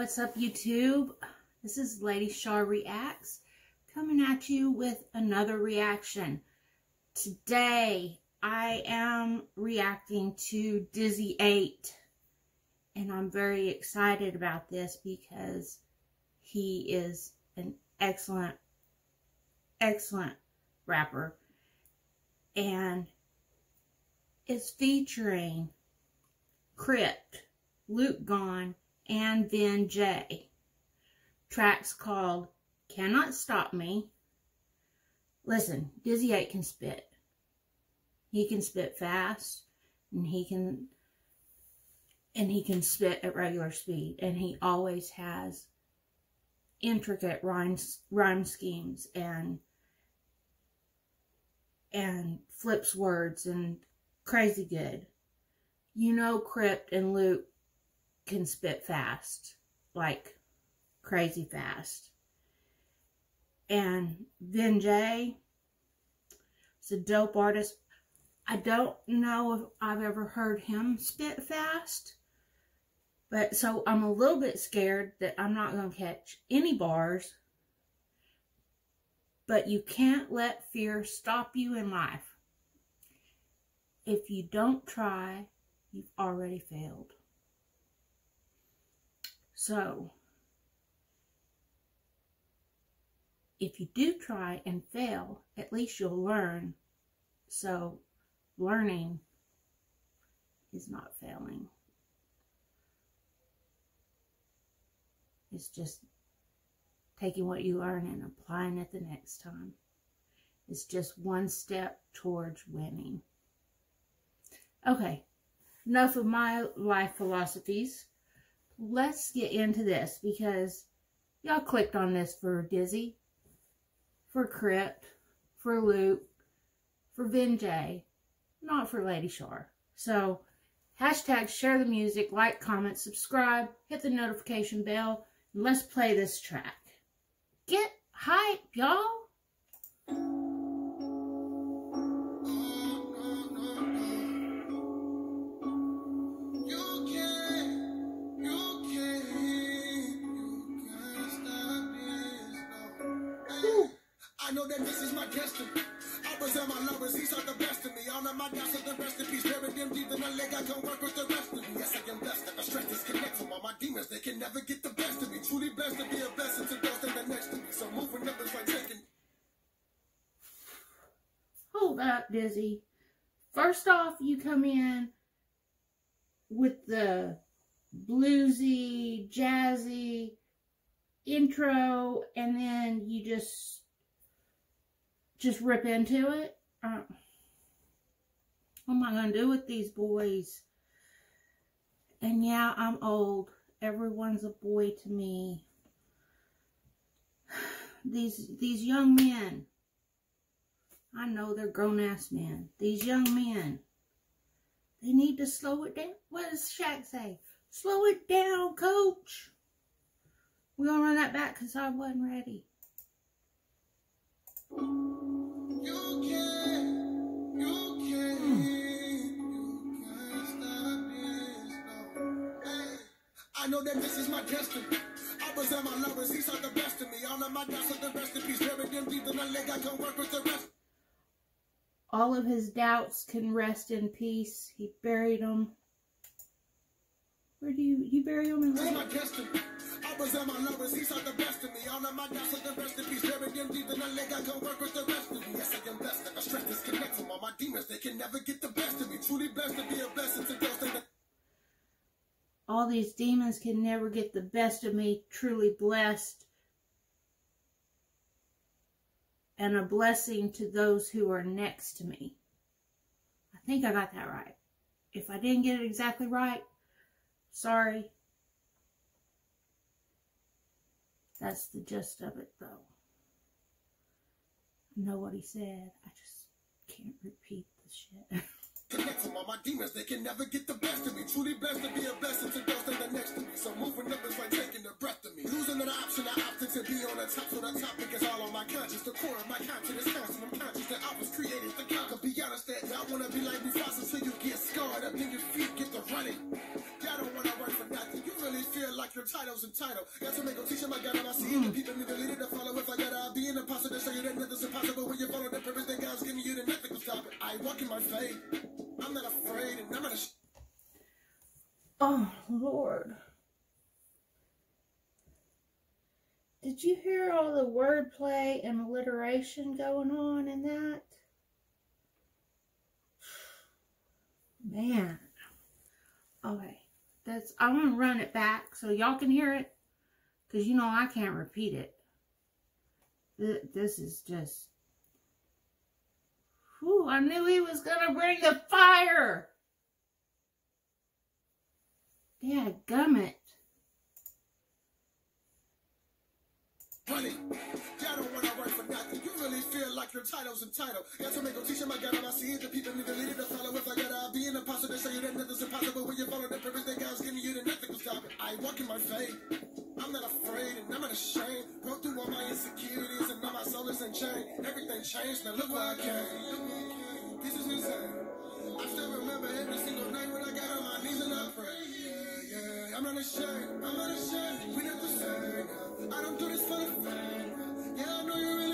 what's up YouTube? This is Lady Shar Reacts coming at you with another reaction. Today I am reacting to Dizzy 8 and I'm very excited about this because he is an excellent, excellent rapper and is featuring Crypt, Luke Gawne, and then J. Tracks called Cannot Stop Me. Listen, Dizzy 8 can spit. He can spit fast and he can and he can spit at regular speed and he always has intricate rhyme rhyme schemes and and flips words and crazy good. You know Crypt and Luke can spit fast, like crazy fast. And Vin Jay is a dope artist. I don't know if I've ever heard him spit fast. But so I'm a little bit scared that I'm not going to catch any bars. But you can't let fear stop you in life. If you don't try, you've already failed. So, if you do try and fail, at least you'll learn. So, learning is not failing. It's just taking what you learn and applying it the next time. It's just one step towards winning. Okay, enough of my life philosophies let's get into this because y'all clicked on this for Dizzy, for Crypt, for Luke, for Vin Jay, not for Lady Shar. So, hashtag share the music, like, comment, subscribe, hit the notification bell, and let's play this track. Get hype, y'all! Me. Yes, I am blessed my strength is connected. All my demons, they can never get the best of me. Truly blessed to be a blessing to those that are next to me. So moving up is like taking. Hold up, Dizzy. First off, you come in with the bluesy, jazzy intro, and then you just just rip into it. Uh, what am I to do with these boys? And yeah, I'm old. Everyone's a boy to me. These these young men. I know they're grown-ass men. These young men. They need to slow it down. What does Shaq say? Slow it down, coach. We're going to run that back because I wasn't ready. I know that this is my destiny. I was at my lowest, he saw the best of me. All of my doubts are the rest in peace. Buried them deep in the leg, I can work with the rest. All of his doubts can rest in peace. He buried them. Where do you, you bury them in This is my destiny. I was at my lowest, he saw the best of me. All of my doubts are the rest in peace. Buried them deep in the leg, I can work with the rest of me. Yes, I am blessed my strength is connected. All my demons, they can never get the best of me. Truly blessed to be a blessing to those that all these demons can never get the best of me, truly blessed. And a blessing to those who are next to me. I think I got that right. If I didn't get it exactly right, sorry. That's the gist of it, though. I know what he said. I just can't repeat the shit. Connect from all my demons, they can never get the best of me. Truly blessed to be a blessing to those that are next to me. So moving up is like taking the breath of me. Losing an option, I opted to be on the top. So the topic is all on my conscience. The core of my content is constant. I'm conscious that I was created to conquer. Be honest that y'all wanna be like before, so you get scarred up in your feet, get the running. Y'all don't wanna work for nothing. You really feel like your titles and title. Got to make a teach him, I got him, I see it. The people need to leader to follow. If I gotta I'll be an imposter to show you that nothing's impossible. When you follow the purpose that God's giving you, then nothing will stop it. I walk in my faith. I'm not afraid, and I'm not. Oh, Lord. Did you hear all the wordplay and alliteration going on in that? Man. Okay. That's I'm gonna run it back so y'all can hear it. Cause you know I can't repeat it. This is just Whew, I knew he was gonna bring the fire. Yeah, gummit. Honey, y'all don't wanna work for nothing. You really feel like your title's entitled. Got to make a teach him, I got him, I see it. The people need to lead it to follow. If I gotta be an imposter to show you that nothing's impossible. When you follow the purpose that God's giving you, then nothing will stop it. I walk in my faith. I'm not afraid and I'm not ashamed. Go through all my insecurities and now my soul is in chain. Everything changed, now look where I came. This is insane. I still remember every single night when I got on my knees and I prayed. Yeah, yeah. I'm not ashamed, I'm not ashamed. We not the same. I don't do this for the fame. Yeah, I know you really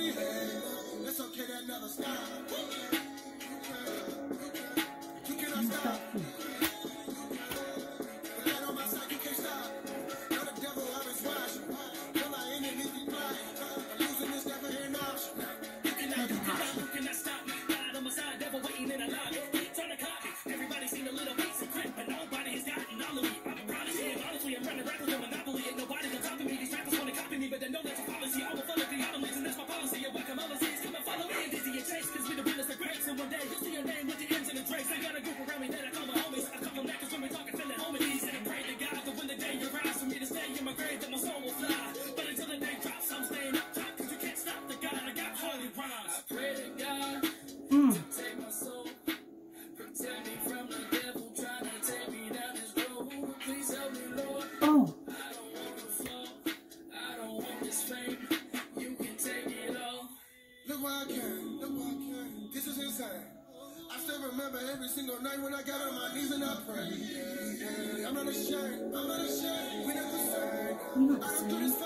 remember every single night when I got on my knees and I prayed. Yeah. I'm not ashamed. I'm not ashamed. We never the same. We're not the I don't do this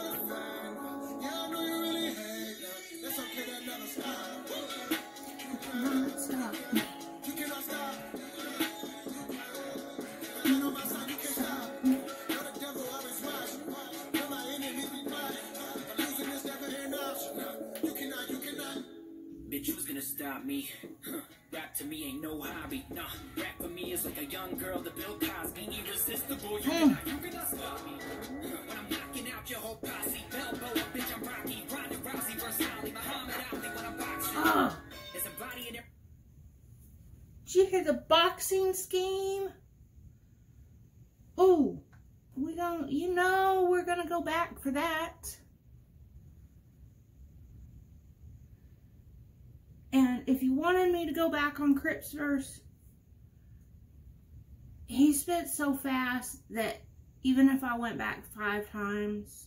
young girl, the Bill Cosby, irresistible. You hmm. cannot, you cannot stop me. When I'm knocking out your whole posse, Balboa, bitch, I'm Rocky, Ronda Rousey versus Ali, Muhammad Ali when I'm boxing. Oh, There's a body in there. did you hear the boxing scheme? Oh, we gonna, you know, we're gonna go back for that. And if you wanted me to go back on Crypt's verse, he spit so fast that even if I went back five times,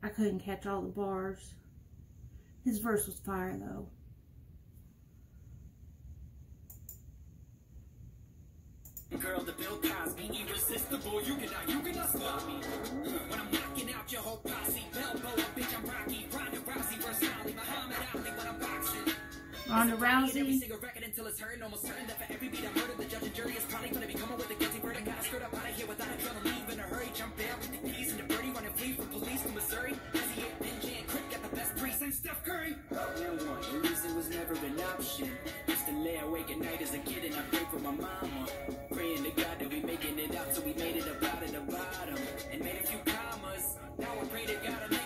I couldn't catch all the bars. His verse was fire though. Girl, the Bill Cosby, irresistible. You cannot, you cannot stop me. When I'm knocking out your whole posse, bitch, I'm Rocky, Ronda Rousey Muhammad Ali when I'm boxing. Ronda Every single record until it's heard, almost certain that for every beat I murder, is probably gonna be coming with a guilty verdict. Gotta skirt up out of here without a trail and leave in a hurry. Jump out with the keys and the birdie, running free from police to Missouri. Benji and Quick got the best. Steph Curry. One, reason was never an option. Used to lay awake at night as a kid and I prayed for my mama. Praying to God that we making it out, so we made it up out of the bottom and made a few commas. Now I pray to God to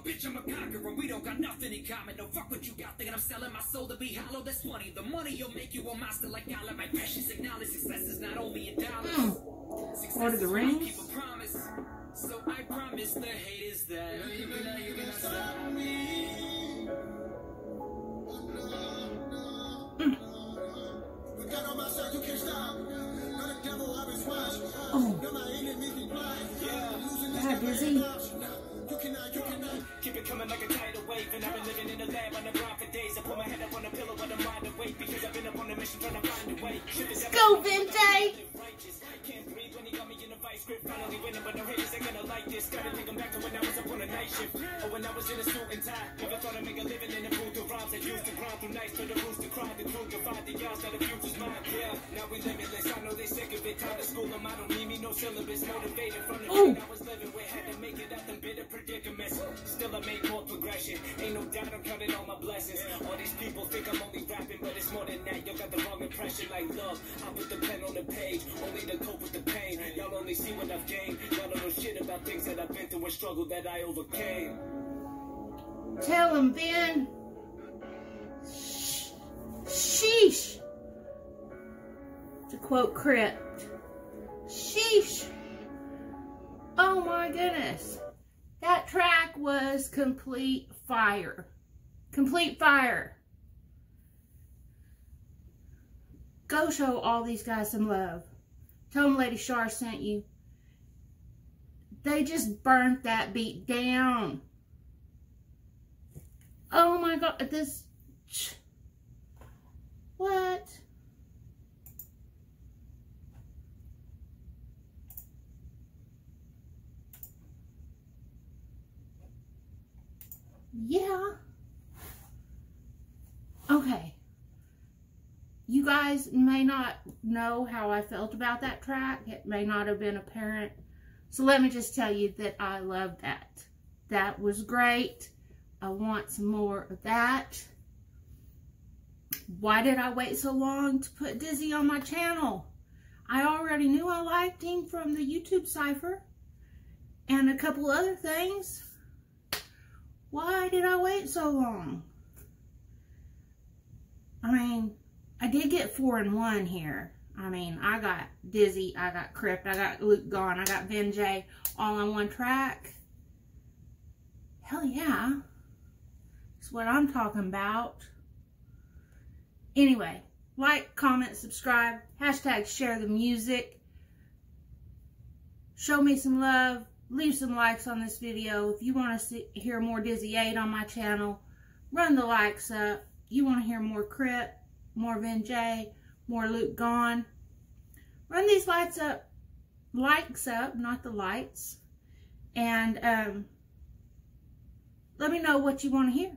bitch, I'm a conqueror. We don't got nothing in common. No fuck what you got, thinking I'm selling my soul to be hollow. That's funny. The money will make you a monster like Allah. My precious acknowledge success is not only in dollars. Hmm. Success Lord of the is Rings? Keep a promise. So I promise the haters that mission trying to find a way. Shit is Go, Vente! righteous. Can't breathe when he got me in a vice grip. Finally this. Gotta take 'em back to when I was up on a night shift. Or when I was in a suit and tie. Never thought I'd make a living in the booth of rhymes. I used to grind through nights till the rooster cried. The crew divide the yards, now the future's mine. Yeah, now we limitless. I know they sick of it. Time to school them. I don't need me no syllabus. Motivated from the Ooh. I was living with. Had to make it out them bitter predicaments. Still I made more progression. Ain't no doubt I'm counting all my blessings. All these people think I'm only rapping, but it's more than that. You got the wrong impression. Like love, I put the pen on the page, only to cope with the pain. Y'all only see what I've gained. Y'all don't know shit about things that I've been through and struggle that I overcame. Tell him, Ben. Sh- Sheesh. To quote Crypt. Sheesh. Oh my goodness. That track was complete fire. Complete fire. Go show all these guys some love. Tell them Lady Shar sent you. They just burnt that beat down. Oh my god, this. What? Yeah. Okay. You guys may not know how I felt about that track. It may not have been apparent. So let me just tell you that I love that. That was great. I want some more of that. Why did I wait so long to put Dizzy on my channel? I already knew I liked him from the YouTube cipher and a couple other things. Why did I wait so long? I mean, I did get four and one here. I mean, I got Dizzy, I got Crypt, I got Luke Gawne, I got Vin Jay all on one track. Hell yeah. That's what I'm talking about. Anyway, like, comment, subscribe, hashtag share the music. Show me some love. Leave some likes on this video. If you want to hear more Dizzy 8 on my channel, run the likes up. You want to hear more Crypt, more Vin Jay, more Luke Gawne. Run these lights up, likes up, not the lights. And um, let me know what you want to hear.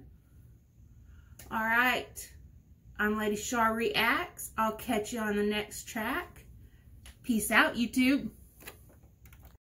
All right. I'm Lady Shar Reacts. I'll catch you on the next track. Peace out, YouTube.